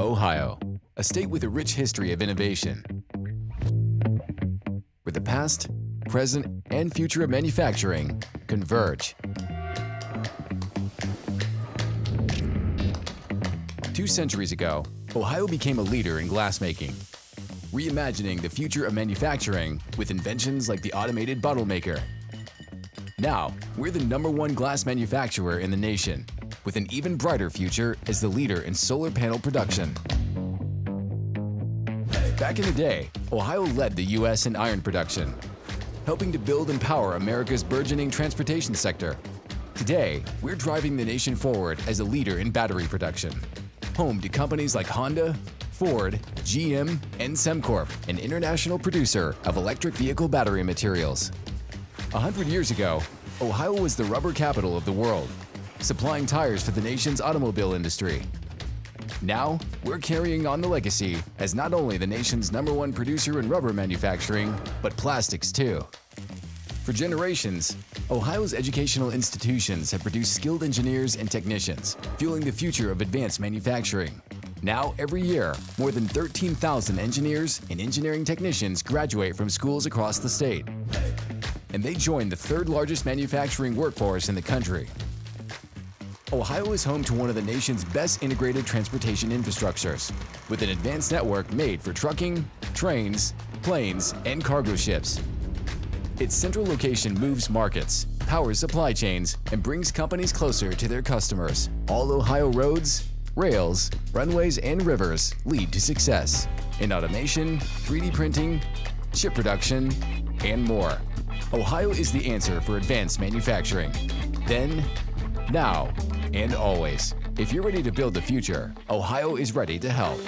Ohio, a state with a rich history of innovation. Where the past, present, and future of manufacturing converge. Two centuries ago, Ohio became a leader in glassmaking, reimagining the future of manufacturing with inventions like the automated bottle maker. Now, we're the number one glass manufacturer in the nation, with an even brighter future as the leader in solar panel production. Back in the day, Ohio led the U.S. in iron production, helping to build and power America's burgeoning transportation sector. Today, we're driving the nation forward as a leader in battery production, home to companies like Honda, Ford, GM, and Semcorp, an international producer of electric vehicle battery materials. A hundred years ago, Ohio was the rubber capital of the world, supplying tires for the nation's automobile industry. Now, we're carrying on the legacy as not only the nation's number one producer in rubber manufacturing, but plastics too. For generations, Ohio's educational institutions have produced skilled engineers and technicians, fueling the future of advanced manufacturing. Now, every year, more than 13,000 engineers and engineering technicians graduate from schools across the state. And they join the third largest manufacturing workforce in the country. Ohio is home to one of the nation's best integrated transportation infrastructures, with an advanced network made for trucking, trains, planes, and cargo ships. Its central location moves markets, powers supply chains, and brings companies closer to their customers. All Ohio roads, rails, runways, and rivers lead to success in automation, 3D printing, chip production, and more. Ohio is the answer for advanced manufacturing. Then, now, and always. If you're ready to build the future, Ohio is ready to help.